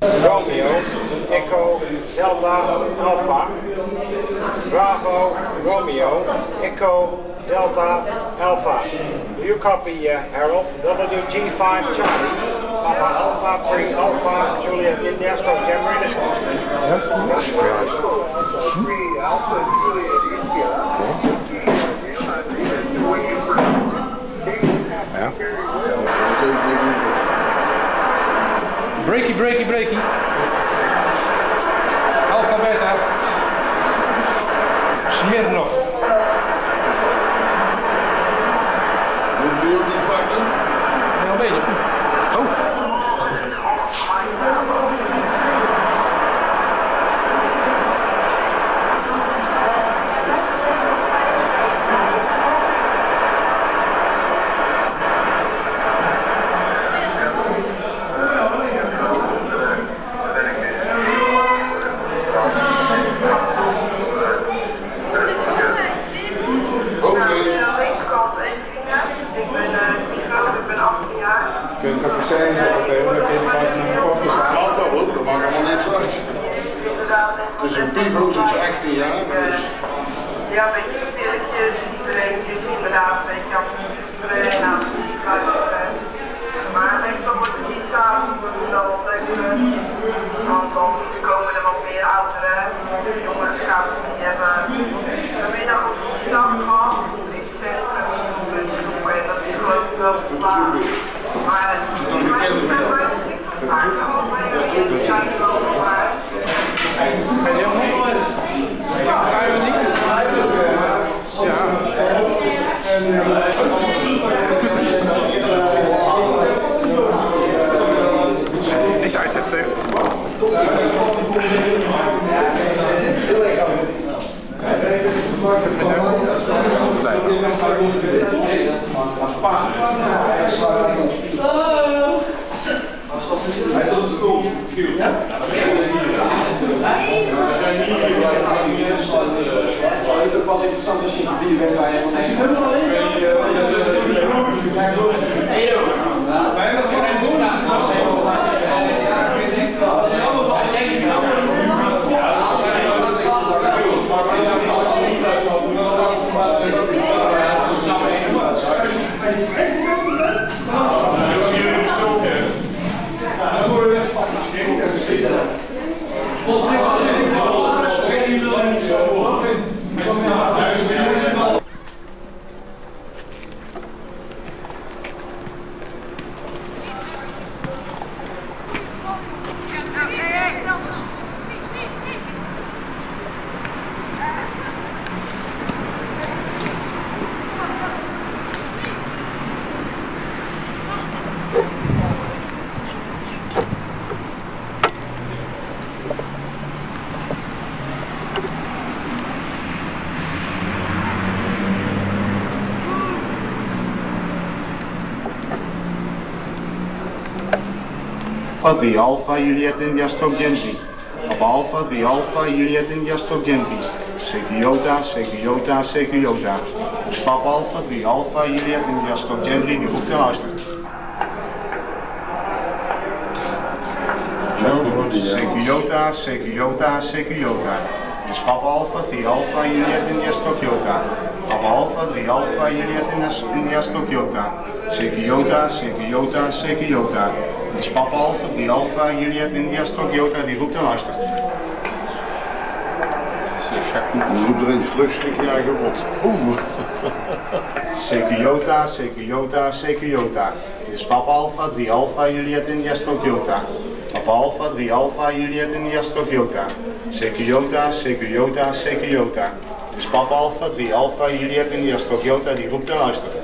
Romeo, Echo, Delta, Alpha. Bravo, Romeo, Echo, Delta, Alpha. Do you copy, uh, Harold? WG5 Charlie, Papa Alpha, 3 Alpha, Juliet India, so Cameron is Three Alpha Juliet India. Breaky, breaky, breaky. Alpha, beta. Smirnov. Ja, een beetje. Oh. Ik ben uh, ik ben 18 jaar. Je kunt ook een je in de kop. Dat wel hoor, dat. Dus een pivo is 18 jaar, dus Ja, een beetje stilletjes, iedereentjes, inderdaad, een beetje actief, nou, muziek luisteren. Maar meestal wordt het niet samen, wordt het wel wat leuker. Want dan komen er wat meer ouderen, jongere scouts die hebben vanmiddag op woensdag gehad. Ik zeg, en dat is geloof ik wel klaar. Maar het is dan bekend of niet? Niks uitzetten. Zet maar zo. Blijven. is het pas interessant als je die bent waar je helemaal Alpha 3 Alpha Juliet India Stroke Gentry. Papa Alpha 3 Alpha Juliet India Stroke Gentry. Sekiota, Sekiota, Sekiota. Papa Alpha 3 Alpha Juliet India Gentry, die roept en luistert. Sekiota, Sekiota, Sekiota. Dus Papa Alpha 3 Alpha Juliet India Stroke Jota. Papa Alpha 3 Alpha Juliet India Jota. Sekiota. Dus Papa Alpha 3 Alpha Juliet India Stroke Jota, die roept en luistert. dan roept er eentje terug, schrik je eigen rot. Oeh. Sekiota, Sekiota, Sekiota. Dit is Papa Alpha 3 Alpha Juliet India Stroke Jota. Papa Alpha 3 Alpha Juliet India Stroke Jota. Sekiota, Sekiota, Sekiota. Dit is Papa Alpha 3 Alpha Juliet India Stroke Jota, die roept en luistert.